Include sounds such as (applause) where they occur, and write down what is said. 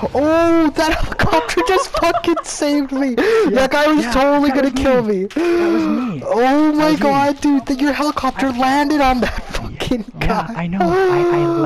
Oh, that helicopter just fucking saved me. that guy was yeah, totally gonna was kill me. That was me. (gasps) Oh my god, me. god, dude, that your helicopter landed on that (laughs) fucking guy. I know. I, I (gasps)